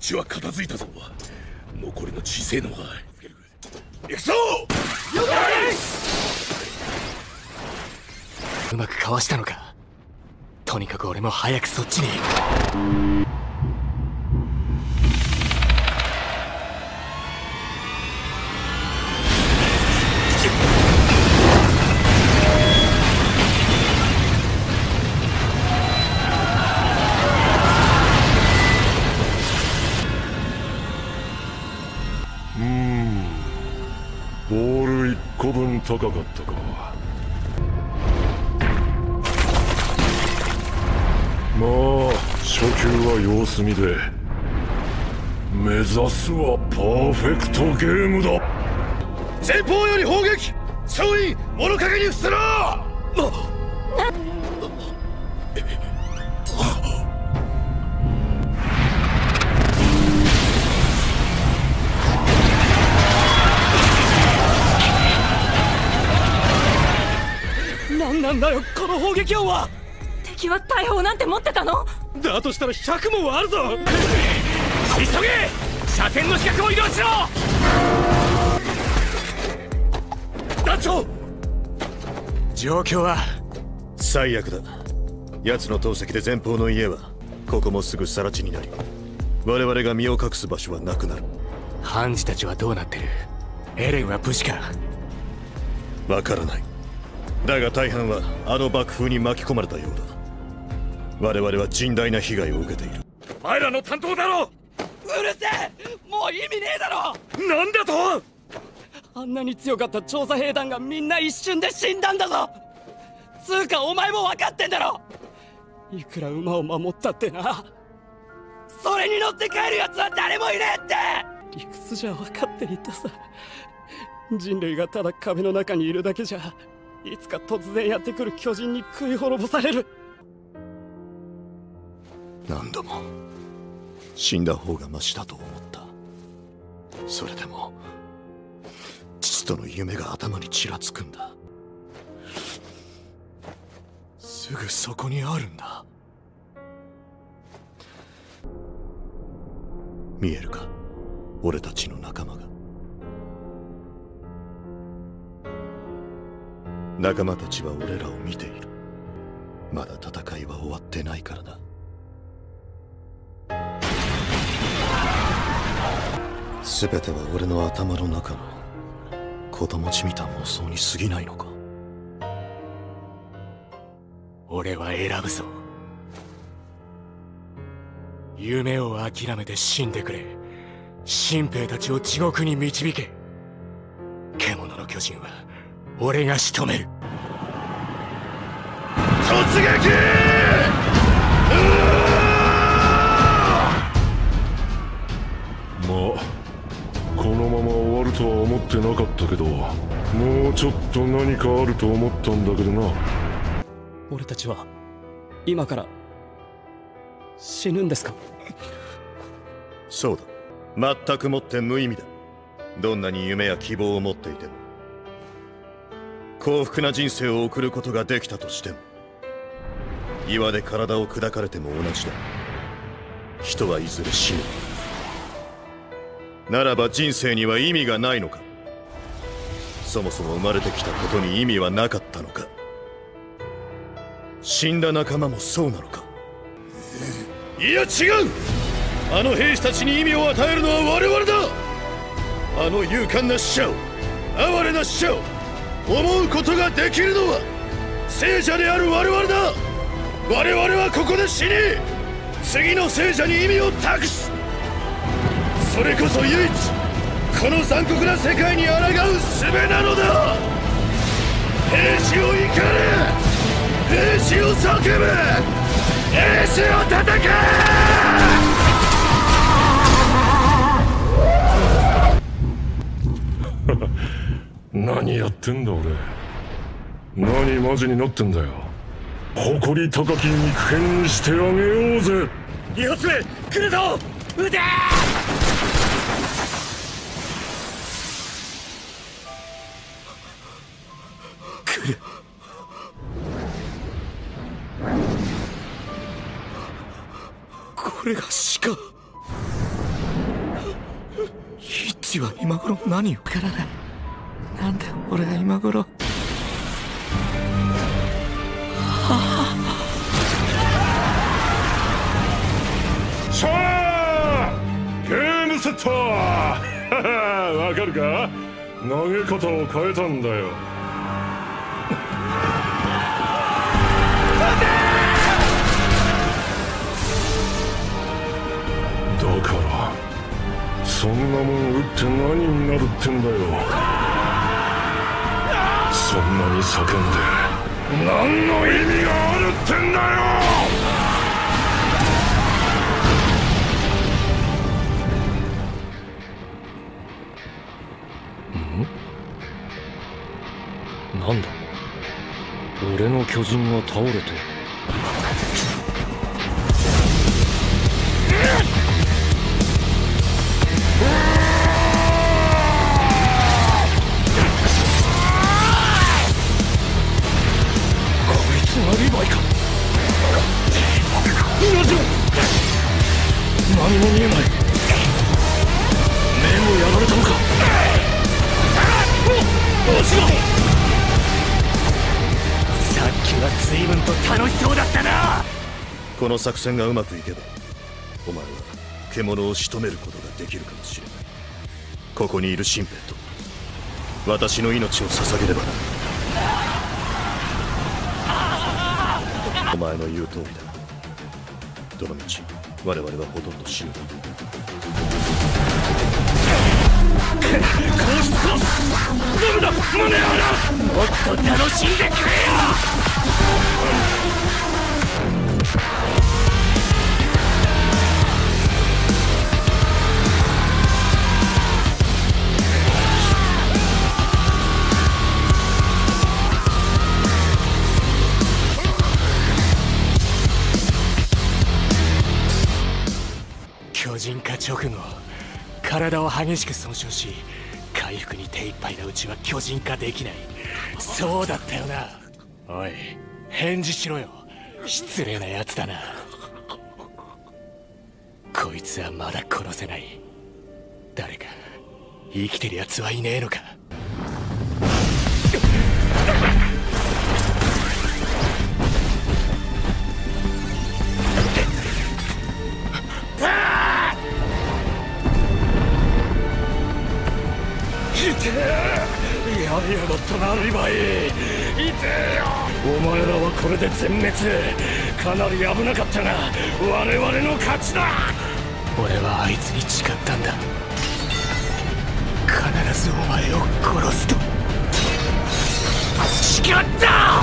ちは片付いたぞ。残りの小せえのは行くぞ！うまくかわしたのか。とにかく俺も早くそっちに。高かったかまあ初球は様子見で。目指すはパーフェクトゲームだ。前方より砲撃総員物陰に伏せろ。何なんだよこの砲撃音は！敵は大砲なんて持ってたの？だとしたら100門はあるぞ！急げ！車線の近くを移動しろ！団長！状況は？最悪だ。奴の投石で前方の家はここもすぐ更地になり我々が身を隠す場所はなくなる。判事たちはどうなってる？エレンは無事か？わからないだが大半はあの爆風に巻き込まれたようだ。我々は甚大な被害を受けている。お前らの担当だろ！うるせえ！もう意味ねえだろ！なんだと！あんなに強かった調査兵団がみんな一瞬で死んだんだぞ！つうかお前も分かってんだろ！いくら馬を守ったってな！それに乗って帰る奴は誰もいねえって！理屈じゃ分かっていたさ。人類がただ壁の中にいるだけじゃいつか突然やってくる巨人に食い滅ぼされる。何度も。死んだ方がマシだと思った。それでも父との夢が頭にちらつくんだ。すぐそこにあるんだ。見えるか？俺たちの仲間が。仲間たちは俺らを見ている。まだ戦いは終わってないからな全ては俺の頭の中の子供じみた妄想に過ぎないのか。俺は選ぶぞ。夢を諦めて死んでくれ。新兵たちを地獄に導け。獣の巨人は俺が仕留める。突撃！まあこのまま終わるとは思ってなかったけどもうちょっと何かあると思ったんだけどな。俺たちは今から死ぬんですか？そうだ。全くもって無意味だ。どんなに夢や希望を持っていても幸福な人生を送ることができたとしても岩で体を砕かれても同じだ。人はいずれ死ぬ。ならば人生には意味がないのか。そもそも生まれてきたことに意味はなかったのか。死んだ仲間もそうなのか。いや違う！あの兵士たちに意味を与えるのは我々だ！あの勇敢な死者を哀れな死者を思うことができるのは聖者である我々だ。我々はここで死に次の聖者に意味を託すそれこそ唯一この残酷な世界に抗う術なのだ。兵士を怒れ兵士を叫べ。やってんだ俺。何マジになってんだよ。誇り高き肉片にしてあげようぜ。二発目来るぞ！撃て！来る。これが鹿。シは今頃何を？からないなんで俺が今頃。さあゲームセット! わかるか?投げ方を変えたんだよ。だからそんなもん打って何になるってんだよ。そんなに叫んで。何の意味があるってんだよ！なんだ？俺の巨人が倒れて。随分と楽しそうだったな。この作戦がうまくいけばお前は獣を仕留めることができるかもしれない。ここにいる新兵と私の命を捧げればな。お前の言う通りだ。どの道我々はほとんど死ぬもっと楽しんでくれよ巨人化直後体を激しく損傷し回復に手一杯なうちは巨人化できない。そうだったよな。おい返事しろよ。失礼なやつだな。こいつはまだ殺せない。誰か生きてるやつはいねえのか。りやがったなリヴァイいてえよお前らはこれで全滅。かなり危なかったが我々の勝ちだ。俺はあいつに誓ったんだ。必ずお前を殺すと。誓った